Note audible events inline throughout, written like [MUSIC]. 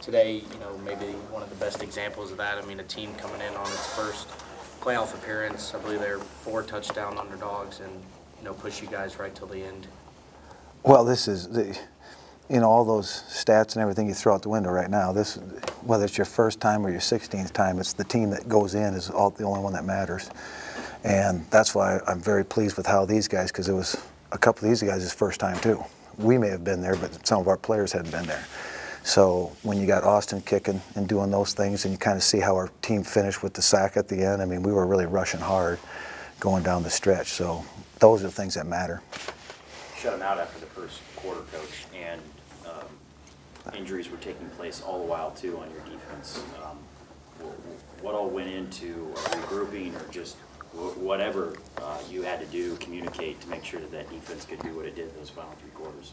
today, you know, maybe one of the best examples of that. I mean, a team coming in on its first playoff appearance. I believe they're four touchdown underdogs and, you know, push you guys right till the end. Well, this is the, you know, all those stats and everything you throw out the window right now. This, whether it's your first time or your 16th time, it's the team that goes in is all the only one that matters, and that's why I'm very pleased with how these guys, because it was a couple of these guys' first time too. We may have been there, but some of our players hadn't been there. So when you got Austin kicking and doing those things, and you kind of see how our team finished with the sack at the end, I mean, we were really rushing hard going down the stretch. So those are the things that matter. Shut them out after the first quarter, coach, and um, injuries were taking place all the while too on your defense. Um, What all went into regrouping or just whatever uh, you had to do, communicate to make sure that that defense could do what it did in those final three quarters?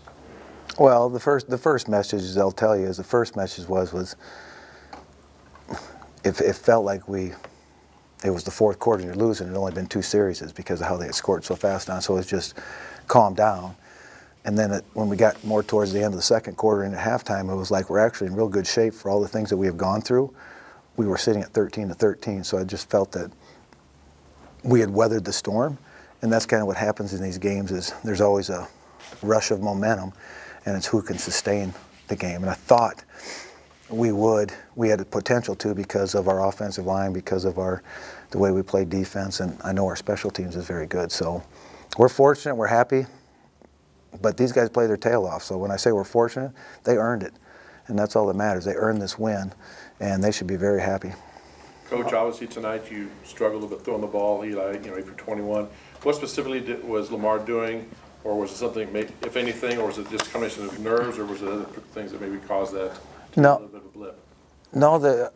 Well, the first the first message they'll tell you is the first message was was if it felt like we it was the fourth quarter and you're losing. It had only been two series because of how they had scored so fast on. So it was just calm down. And then it, when we got more towards the end of the second quarter and at halftime, it was like we're actually in real good shape for all the things that we have gone through. We were sitting at 13 to 13, so I just felt that we had weathered the storm, and that's kind of what happens in these games. Is there's always a rush of momentum, and it's who can sustain the game. And I thought we would. We had the potential to because of our offensive line, because of our the way we play defense, and I know our special teams is very good. So we're fortunate. We're happy. But these guys play their tail off. So when I say we're fortunate, they earned it, and that's all that matters. They earned this win, and they should be very happy. Coach, uh-huh. obviously tonight you struggled a little bit throwing the ball, Eli, uh, you know, for 21. What specifically did, was Lamar doing, or was it something, if anything, or was it just a combination of nerves, or was it other things that maybe caused that? No. A little bit of a blip. No, the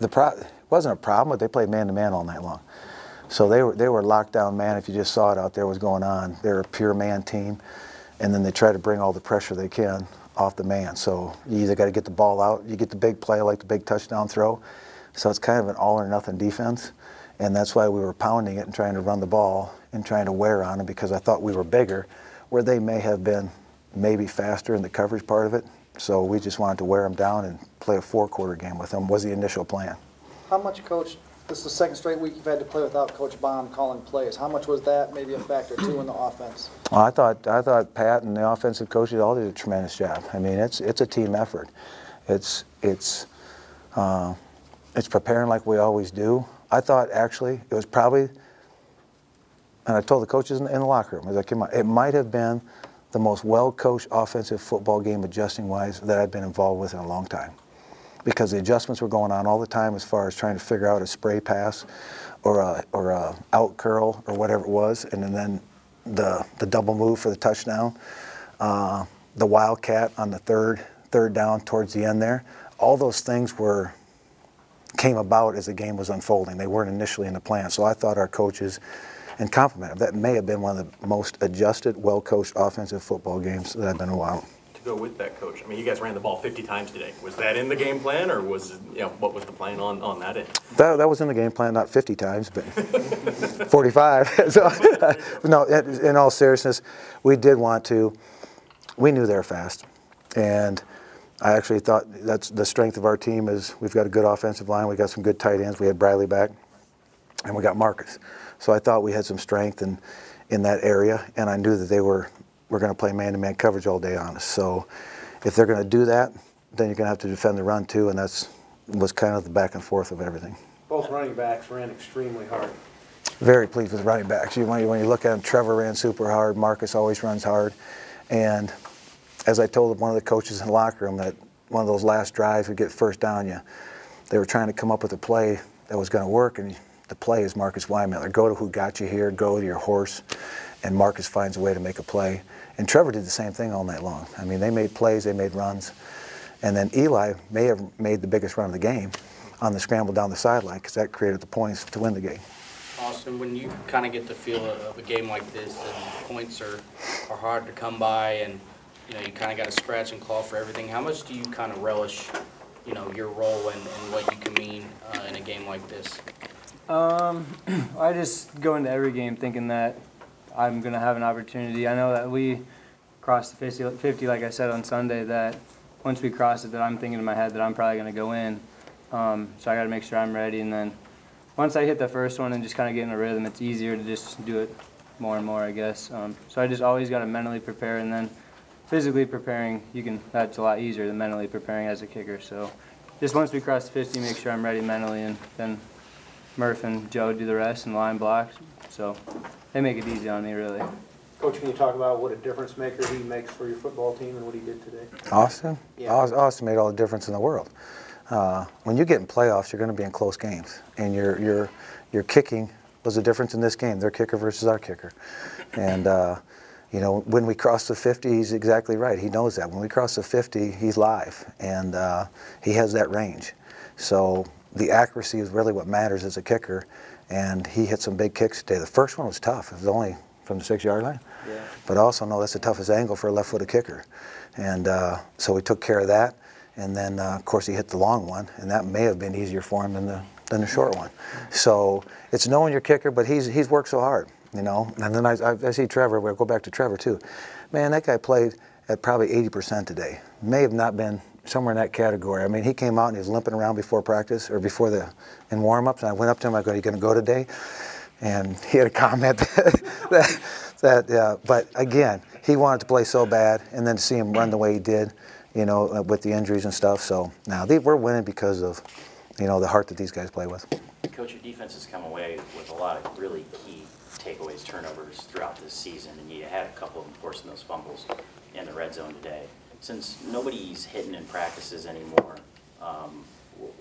the pro it wasn't a problem, but they played man to man all night long. So they were they were locked down man. If you just saw it out there, what was going on. They're a pure man team, and then they try to bring all the pressure they can off the man. So you either got to get the ball out, you get the big play like the big touchdown throw. So it's kind of an all or nothing defense, and that's why we were pounding it and trying to run the ball and trying to wear on them because I thought we were bigger, where they may have been maybe faster in the coverage part of it. So we just wanted to wear them down and play a four-quarter game with them was the initial plan. How much, Coach, this is the second straight week you've had to play without Coach Bond calling plays. How much was that maybe a factor too in the offense? Well, I thought I thought Pat and the offensive coaches all did a tremendous job. I mean, it's it's a team effort. It's it's uh, it's preparing like we always do. I thought actually it was probably, and I told the coaches in, in the locker room as I came out, it might have been the most well-coached offensive football game adjusting wise that I've been involved with in a long time because the adjustments were going on all the time as far as trying to figure out a spray pass or a, or a out curl or whatever it was, and then the, the double move for the touchdown, uh, the wildcat on the third, third down towards the end there. All those things were came about as the game was unfolding. They weren't initially in the plan. So I thought our coaches, and compliment that may have been one of the most adjusted, well-coached offensive football games that I've been in a while. to go with that, coach? I mean, you guys ran the ball 50 times today. Was that in the game plan, or was you know what was the plan on on that end? That, that was in the game plan, not 50 times, but [LAUGHS] 45. [LAUGHS] so, [LAUGHS] no, in in all seriousness, we did want to. We knew they were fast, and I actually thought that's the strength of our team is we've got a good offensive line. We've got some good tight ends. We had Bradley back, and we got Marcus. So I thought we had some strength in in that area, and I knew that they were were going to play man-to-man coverage all day on us. So if they're going to do that, then you're going to have to defend the run too, and that's was kind of the back and forth of everything. Both running backs ran extremely hard. Very pleased with running backs. You, when, you, when you look at them, Trevor ran super hard. Marcus always runs hard. And as I told one of the coaches in the locker room, that one of those last drives would get first down, you, they were trying to come up with a play that was going to work, and the play is Marcus Weymiller. Go to who got you here. Go to your horse, and Marcus finds a way to make a play. And Trevor did the same thing all night long. I mean, they made plays, they made runs, and then Eli may have made the biggest run of the game on the scramble down the sideline because that created the points to win the game. Austin, when you kind of get the feel of a game like this and points are, are hard to come by and, you know, you kind of got to scratch and claw for everything, how much do you kind of relish, you know, your role and, and what you can mean uh, in a game like this? Um, [CLEARS THROAT] I just go into every game thinking that I'm going to have an opportunity. I know that we crossed the 50, 50, like I said on Sunday, that once we cross it, that I'm thinking in my head that I'm probably going to go in. Um, so I got to make sure I'm ready, and then once I hit the first one and just kind of get in a rhythm, it's easier to just do it more and more, I guess. Um, so I just always got to mentally prepare, and then physically preparing, you can. That's a lot easier than mentally preparing as a kicker. So just once we cross 50, make sure I'm ready mentally, and then Murph and Joe do the rest and line blocks. So they make it easy on me, really. Coach, can you talk about what a difference maker he makes for your football team and what he did today? Austin? Yeah. Austin made all the difference in the world. Uh, when you get in playoffs, you're going to be in close games, and your your your kicking was the difference in this game. Their kicker versus our kicker, and uh, you know when we cross the 50, he's exactly right. He knows that when we cross the 50, he's live, and uh, he has that range. So the accuracy is really what matters as a kicker, and he hit some big kicks today. The first one was tough. It was only from the six-yard line. Yeah. But also no, that's the toughest angle for a left-footed kicker. And uh, so we took care of that. And then, uh, of course, he hit the long one, and that may have been easier for him than the, than the short one. So it's knowing your kicker, but he's, he's worked so hard, you know. And then I, I, I see Trevor, we'll go back to Trevor too. Man, that guy played at probably 80% today. May have not been somewhere in that category. I mean, he came out and he was limping around before practice or before the in warm-ups, and I went up to him, I go, are you going to go today? And [LAUGHS] he had a comment [LAUGHS] that, that but again, he wanted to play so bad, and then to see him run the way he did, you know, uh, with the injuries and stuff. So now they, we're winning because of, you know, the heart that these guys play with. Coach, your defense has come away with a lot of really key takeaways, turnovers throughout this season, and you had a couple of them forcing those fumbles in the red zone today. Since nobody's hitting in practices anymore, um,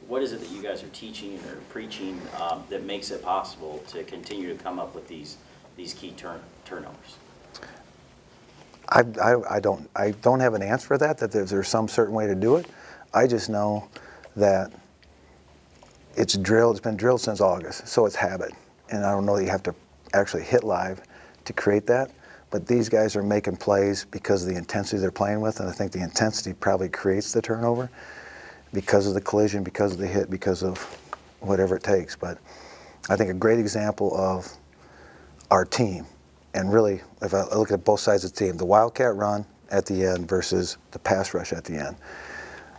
what is it that you guys are teaching or preaching um, that makes it possible to continue to come up with these, these key turn turnovers? I, I, I don't I don't have an answer for that. That there's, there's some certain way to do it. I just know that it's drilled. It's been drilled since August, so it's habit. And I don't know that you have to actually hit live to create that. But these guys are making plays because of the intensity they're playing with, and I think the intensity probably creates the turnover because of the collision, because of the hit, because of whatever it takes. But I think a great example of our team, and really, if I look at both sides of the team, the Wildcat run at the end versus the pass rush at the end.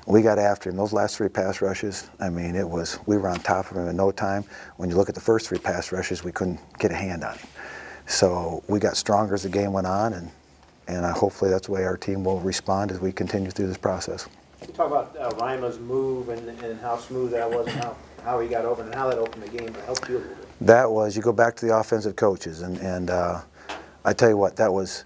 We got after him. Those last three pass rushes, I mean, it was, we were on top of him in no time. When you look at the first three pass rushes, we couldn't get a hand on him. So we got stronger as the game went on, and, and I, hopefully that's the way our team will respond as we continue through this process. You talk about uh, Rima's move and, and how smooth that was and how, how he got open, and how that opened the game to help you a little bit? That was, you go back to the offensive coaches, and, and uh, I tell you what, that was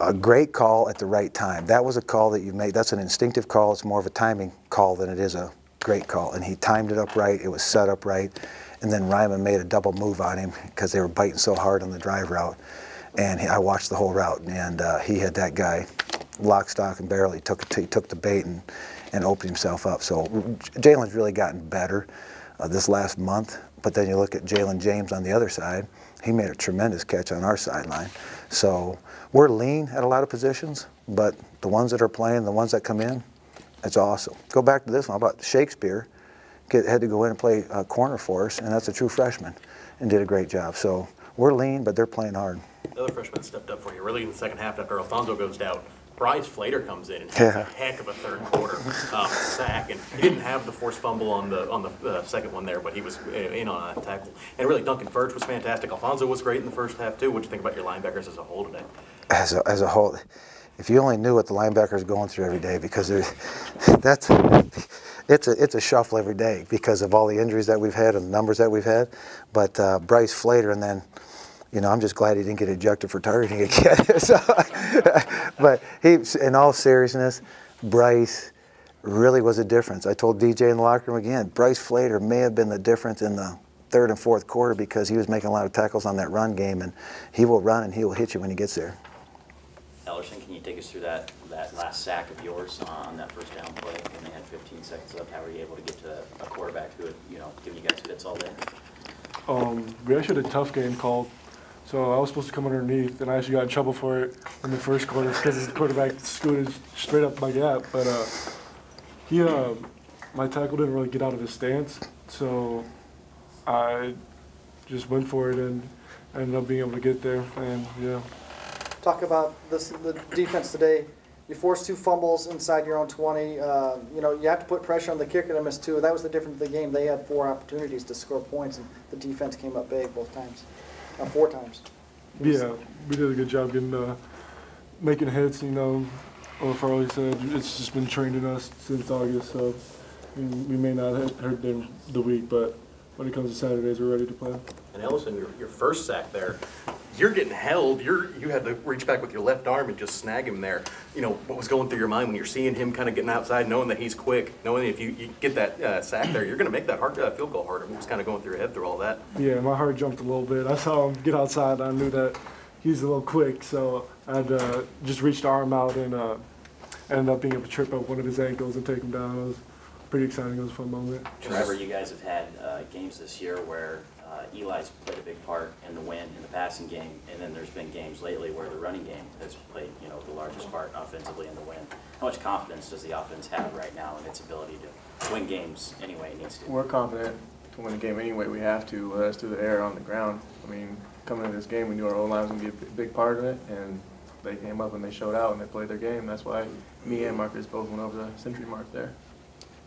a great call at the right time. That was a call that you made. That's an instinctive call. It's more of a timing call than it is a great call. And he timed it up right. It was set up right. And then Ryman made a double move on him because they were biting so hard on the drive route. And he, I watched the whole route, and uh, he had that guy lock, stock, and barrel. He took, he took the bait and, and opened himself up. So Jalen's really gotten better uh, this last month. But then you look at Jalen James on the other side. He made a tremendous catch on our sideline. So we're lean at a lot of positions, but the ones that are playing, the ones that come in, it's awesome. Go back to this one. About Shakespeare? Get, had to go in and play corner for us, and that's a true freshman, and did a great job. So we're lean, but they're playing hard. The other freshman stepped up for you really in the second half after Alfonso goes down. Bryce Flater comes in and has Yeah. a heck of a third quarter um, sack, and he didn't have the forced fumble on the on the uh, second one there, but he was uh, in on a tackle. And really, Duncan Furch was fantastic. Alfonso was great in the first half too. What do you think about your linebackers as a whole today? as a, as a whole, if you only knew what the linebackers going through every day, because [LAUGHS] that's it's a it's a shuffle every day because of all the injuries that we've had and the numbers that we've had. But uh, Bryce Flater, and then, you know, I'm just glad he didn't get ejected for targeting again. [LAUGHS] so, but he, in all seriousness, Bryce really was a difference. I told DJ in the locker room again, Bryce Flater may have been the difference in the third and fourth quarter because he was making a lot of tackles on that run game, and he will run and he will hit you when he gets there. Elerson, can you take us through that, that last sack of yours on that first down play when they had 15 seconds left? How were you able to get to a quarterback who had, you know, given you guys fits all day? um, we actually had a tough game called. So I was supposed to come underneath, and I actually got in trouble for it in the first quarter because the quarterback scooted straight up my gap. But uh, he, uh, my tackle didn't really get out of his stance, so I just went for it and ended up being able to get there. And yeah, Talk about this, the defense today. You forced two fumbles inside your own 20. Uh, you know, you have to put pressure on the kicker to miss two. That was the difference of the game. They had four opportunities to score points, and the defense came up big both times, uh, four times. Yeah, we did a good job getting, uh, making hits, you know. Or Farley said, it's just been training us since August, so we, we may not have heard them the week, but when it comes to Saturdays, we're ready to play. And Elerson, your, your first sack there, you're getting held, you're, you had to reach back with your left arm and just snag him there. You know, what was going through your mind when you're seeing him kind of getting outside, knowing that he's quick, knowing that if you, you get that uh, sack there, you're gonna make that hard, uh, field goal harder. What was kind of going through your head through all that? Yeah, my heart jumped a little bit. I saw him get outside. I knew that he's a little quick, so I had to just reach the arm out and uh, ended up being able to trip up one of his ankles and take him down. It was pretty exciting. It was a fun moment. Trevor, you guys have had uh, games this year where uh, Eli's played a big part in the win in the passing game, and then there's been games lately where the running game has played, you know, the largest part offensively in the win. How much confidence does the offense have right now in its ability to win games any way it needs to? We're confident to win the game anyway. We have to, whether it's through the air or on the ground. I mean, coming into this game, we knew our O-line was going to be a big part of it, and they came up and they showed out and they played their game. That's why me and Marcus both went over the century mark there.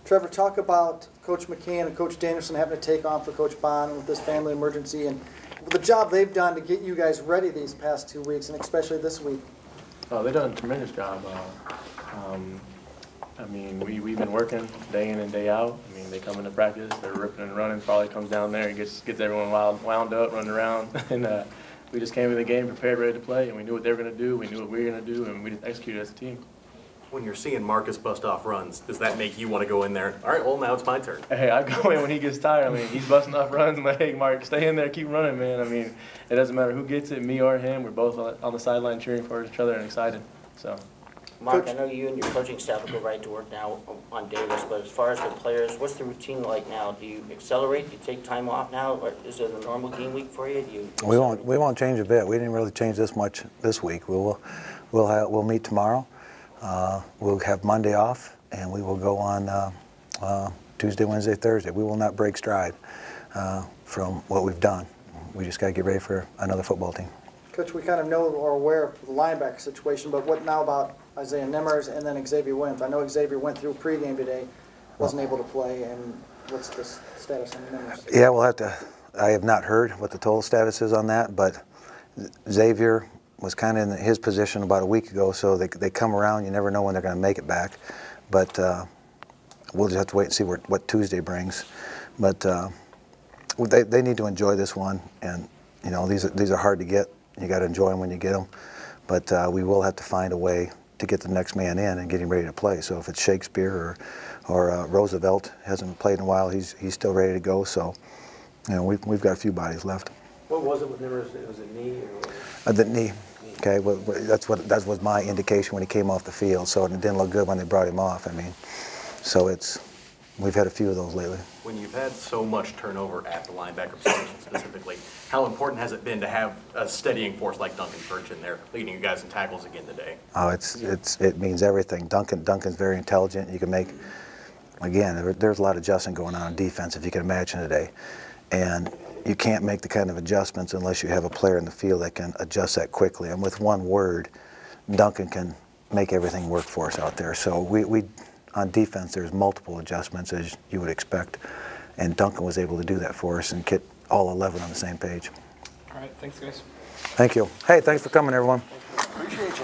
Trevor, talk about Coach McCann and Coach Danielson having to take on for Coach Bond with this family emergency and the job they've done to get you guys ready these past two weeks, and especially this week. Oh, they've done a tremendous job. Uh, um, I mean, we, we've been working day in and day out. I mean, they come into practice, they're ripping and running. Farley comes down there and gets, gets everyone wild, wound up, running around. [LAUGHS] And, uh, we just came into the game prepared, ready to play, and we knew what they were gonna do, we knew what we were gonna do, and we just executed as a team. When you're seeing Marcus bust off runs, does that make you want to go in there? All right, well, now it's my turn. Hey, I go in when he gets tired. I mean, he's busting off runs. I'm like, hey, Mark, stay in there, keep running, man. I mean, it doesn't matter who gets it, me or him. We're both on on the sideline cheering for each other and excited. So, Mark, I know you and your coaching staff will go right to work now on Davis, but as far as the players, what's the routine like now? Do you accelerate, do you take time off now, or is it a normal game week for you? Do you? We won't, we won't change a bit. We didn't really change this much this week. We will, we'll have, we'll meet tomorrow. Uh, We'll have Monday off, and we will go on uh, uh, Tuesday, Wednesday, Thursday. We will not break stride uh, from what we've done. We just got to get ready for another football team. Coach, we kind of know or aware of the linebacker situation, but what now about Isaiah Nimmers and then Xavier Williams? I know Xavier went through pregame today, wasn't able to play, and what's the status on Nimmers? Yeah, we'll have to, I have not heard what the total status is on that, but Xavier was kind of in his position about a week ago, so they, they come around, you never know when they're going to make it back. But uh, we'll just have to wait and see what, what Tuesday brings. But uh, they, they need to enjoy this one, and you know these are, these are hard to get. You got to enjoy them when you get them. But uh, we will have to find a way to get the next man in and get him ready to play. So if it's Shakespeare or, or uh, Roosevelt hasn't played in a while, he's, he's still ready to go. So you know we've, we've got a few bodies left. What was it with Nimmers? Was it knee or? Uh, the knee. Okay, well, that's what that was my indication when he came off the field. So it didn't look good when they brought him off. I mean, so it's we've had a few of those lately. When you've had so much turnover at the linebacker position specifically, how important has it been to have a steadying force like Duncan Furch in there, leading you guys in tackles again today? Oh, it's it's it means everything. Duncan Duncan's very intelligent. You can make again. There, there's a lot of adjusting going on in defense, if you can imagine today, and you can't make the kind of adjustments unless you have a player in the field that can adjust that quickly. And with one word, Duncan can make everything work for us out there. So we, we on defense, there's multiple adjustments as you would expect, and Duncan was able to do that for us and get all 11 on the same page. All right, thanks, guys. Thank you. Hey, thanks for coming, everyone. Appreciate you.